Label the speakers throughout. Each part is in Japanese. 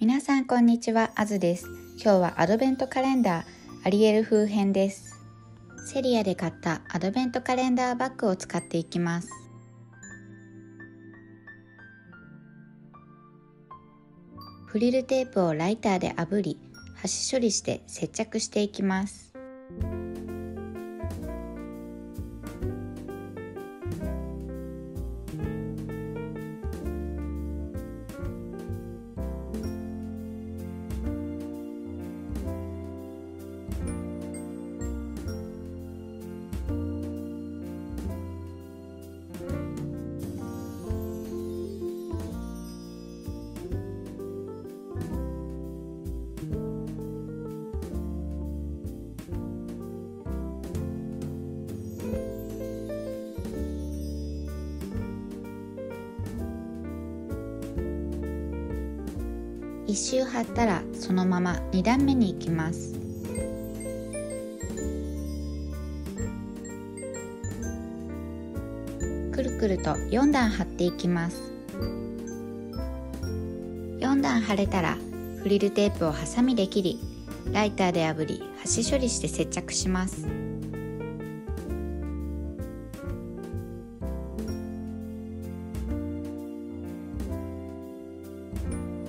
Speaker 1: 皆さんこんにちは、あずです。今日はアドベントカレンダーアリエル風編です。セリアで買ったアドベントカレンダーバッグを使っていきます。フリルテープをライターで炙り、端処理して接着していきます。一周貼ったらそのまま2段目に行きます。くるくると4段貼っていきます。4段貼れたらフリルテープをハサミで切りライターで炙り端処理して接着します。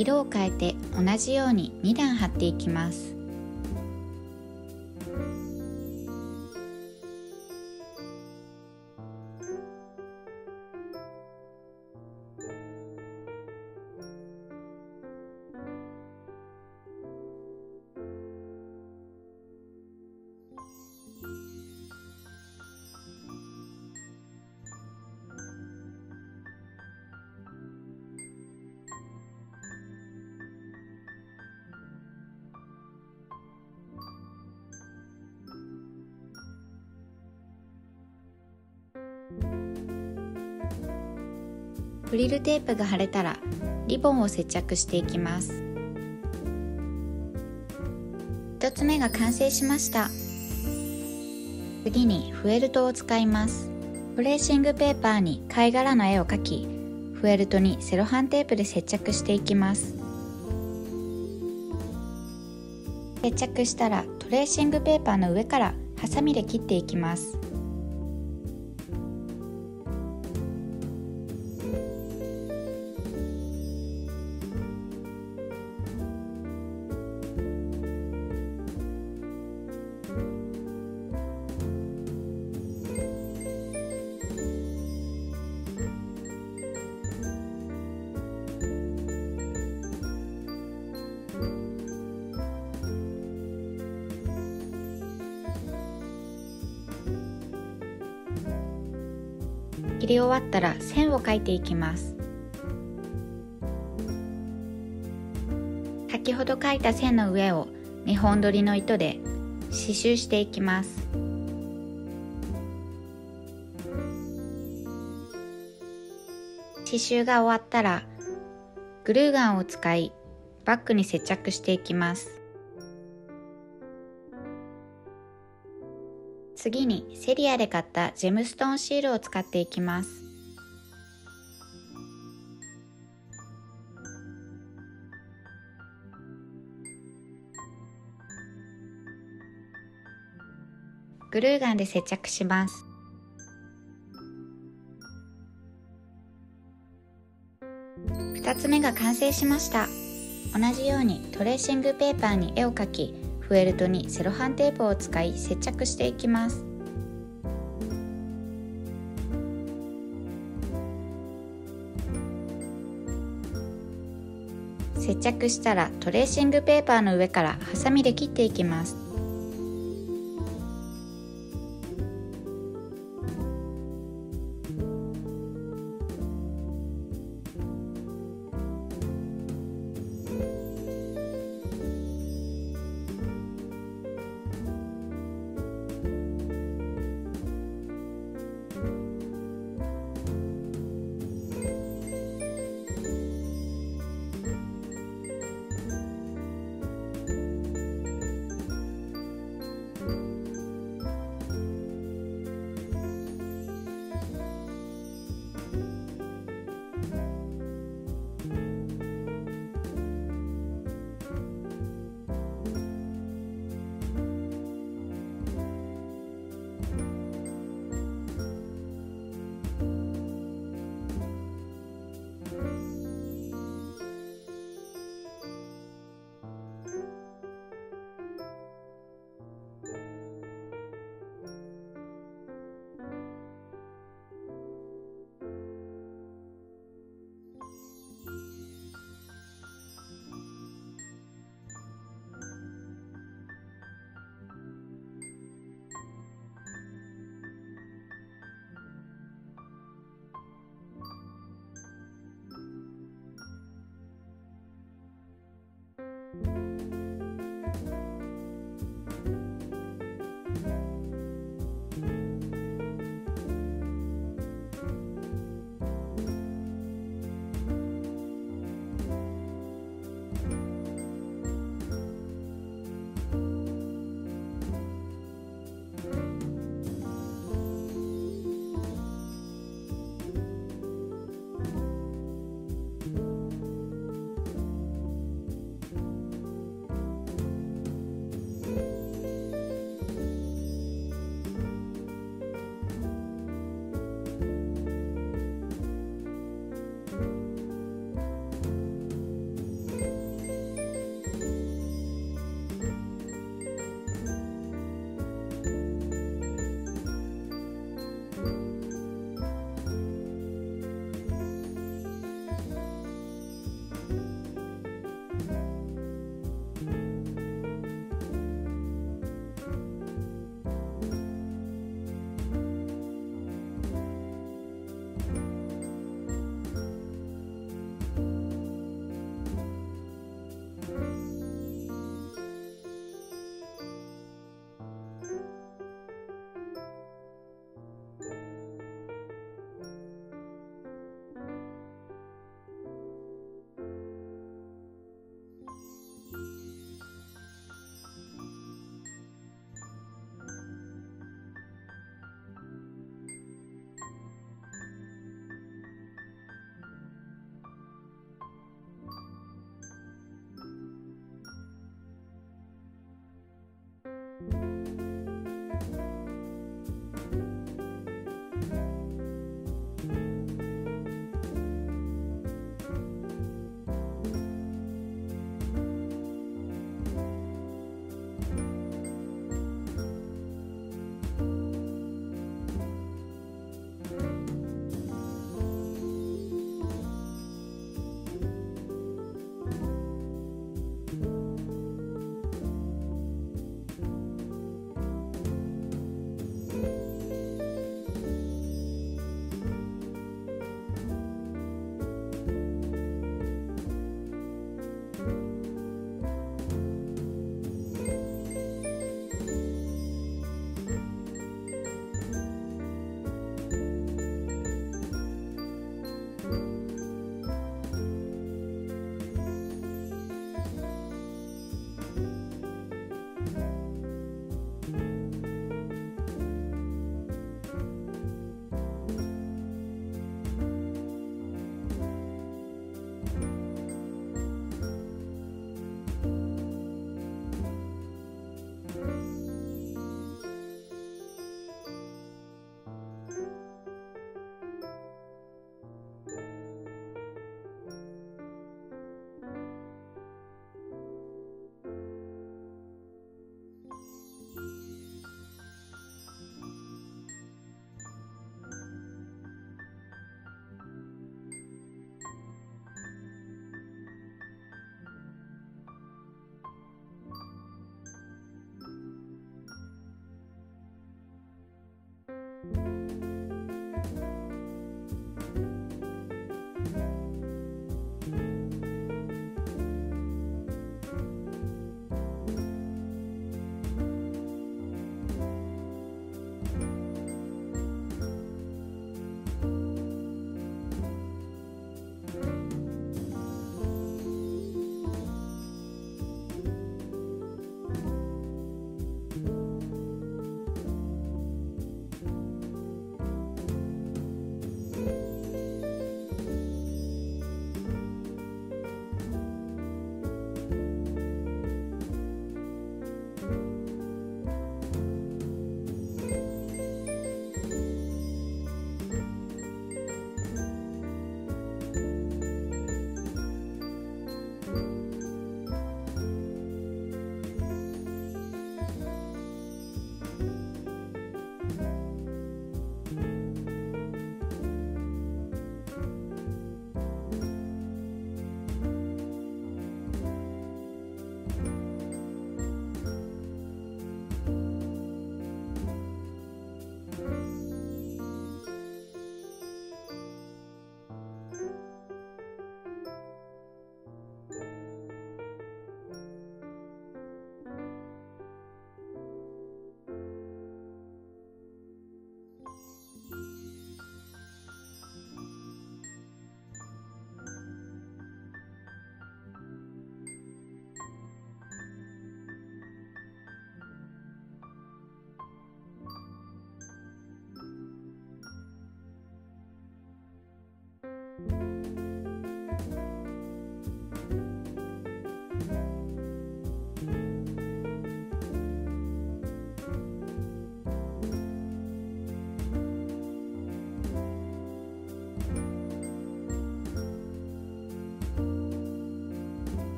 Speaker 1: 色を変えて同じように2段貼っていきます。フリルテープが貼れたらリボンを接着していきます。1つ目が完成しました。次にフェルトを使います。トレーシングペーパーに貝殻の絵を描きフェルトにセロハンテープで接着していきます。接着したらトレーシングペーパーの上からハサミで切っていきます。り終わったら線を描いていきます。先ほど描いた線の上を2本取りの糸で刺繍していきます。刺繍が終わったらグルーガンを使いバッグに接着していきます。次にセリアで買ったジェムストーンシールを使っていきます。グルーガンで接着します。2つ目が完成しました。同じようにトレーシングペーパーに絵を描きフェルトにセロハンテープを使い接着していきます。接着したらトレーシングペーパーの上からハサミで切っていきます。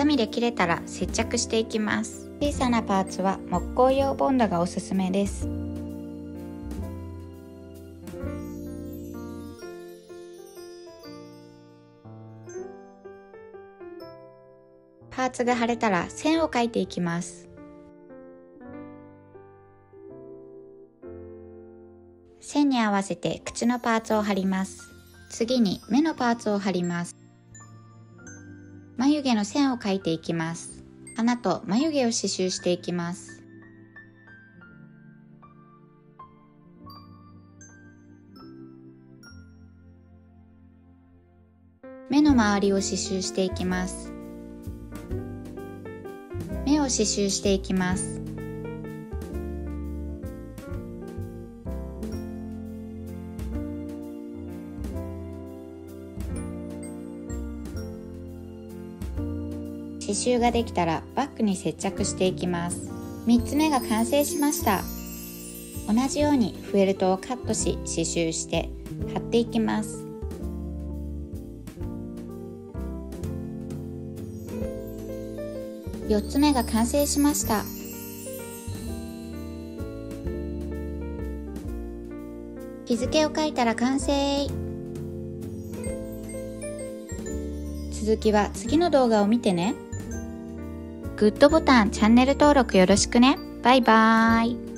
Speaker 1: サミで切れたら接着していきます。小さなパーツは木工用ボンドがおすすめです。パーツが貼れたら線を描いていきます。線に合わせて口のパーツを貼ります。次に目のパーツを貼ります。眉毛の線を描いていきます。鼻と眉毛を刺繍していきます。目の周りを刺繍していきます。目を刺繍していきます。刺繍ができたらバッグに接着していきます。3つ目が完成しました。同じようにフェルトをカットし刺繍して貼っていきます。4つ目が完成しました。日付を書いたら完成。続きは次の動画を見てね。グッドボタン、チャンネル登録よろしくね。バイバーイ。